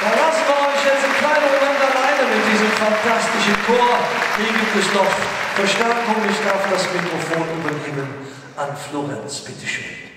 Dann lassen wir euch jetzt einen kleinen Moment alleine mit diesem fantastischen Chor. Hier gibt es noch Verstärkung. Ich darf das Mikrofon übergeben an Florenz. Bitteschön.